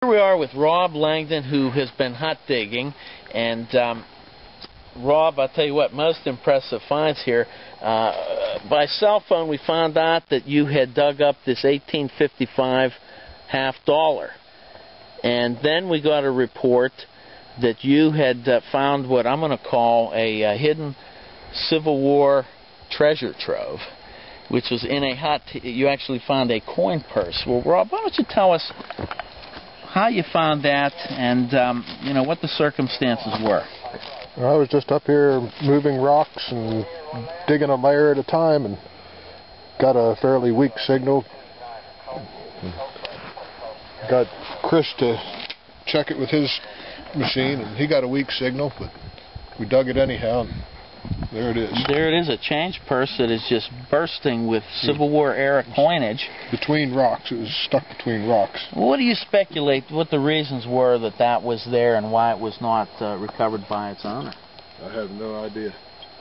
Here we are with Rob Langdon, who has been hot digging, and um, Rob, I'll tell you what, most impressive finds here. Uh, by cell phone, we found out that you had dug up this 1855 half dollar, and then we got a report that you had uh, found what I'm going to call a uh, hidden Civil War treasure trove, which was in a hot. You actually found a coin purse. Well, Rob, why don't you tell us how you found that, and um, you know what the circumstances were. I was just up here moving rocks and digging a layer at a time, and got a fairly weak signal. Got Chris to check it with his machine, and he got a weak signal, but we dug it anyhow. There it is. There it is, a change purse that is just bursting with Civil War era coinage. Between rocks. It was stuck between rocks. What do you speculate what the reasons were that that was there and why it was not uh, recovered by its owner? I have no idea.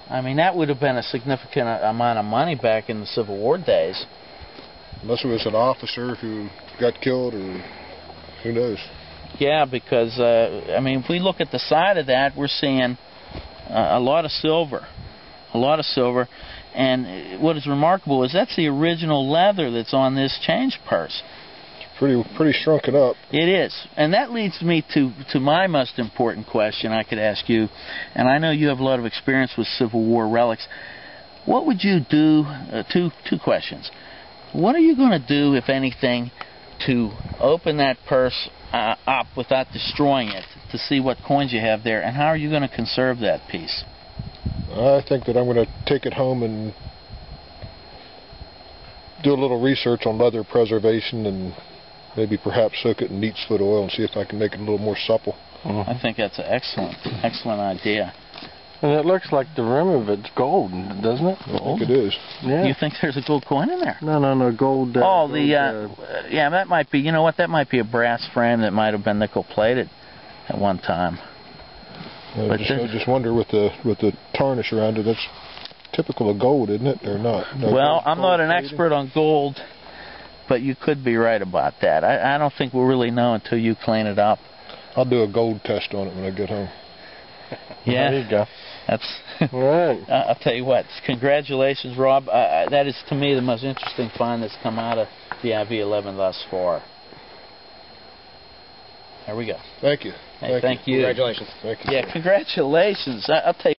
I mean, that would have been a significant uh, amount of money back in the Civil War days. Unless it was an officer who got killed or who knows. Yeah, because, uh, I mean, if we look at the side of that, we're seeing a lot of silver. A lot of silver. And what is remarkable is that's the original leather that's on this change purse. Pretty pretty shrunken up. It is, and that leads me to to my most important question I could ask you, and I know you have a lot of experience with Civil War relics. What would you do? Uh, two two questions. What are you going to do, if anything, to open that purse uh, up without destroying it to see what coins you have there, and how are you going to conserve that piece? I think that I'm going to take it home and do a little research on leather preservation and maybe perhaps soak it in neat's foot oil and see if I can make it a little more supple. Mm-hmm. I think that's an excellent, excellent idea. And it looks like the rim of it's gold, doesn't it? I think it is. Yeah. You think there's a gold coin in there? No, no, no, gold. Uh, oh, gold, the uh, uh, yeah, that might be. You know what? That might be a brass frame that might have been nickel plated at one time. I But just, I just wonder with the with the tarnish around it. That's typical of gold, isn't it, or not? No well, gold- I'm not an plating? expert on gold, but you could be right about that. I, I don't think we'll really know until you clean it up. I'll do a gold test on it when I get home. Yeah, There you go. That's. Right. I'll tell you what. Congratulations, Rob. Uh, that is to me the most interesting find that's come out of the IV-11 thus far. There we go. Thank you. Hey, thank you. Congratulations. Thank you. Yeah, congratulations. I, I'll tell you.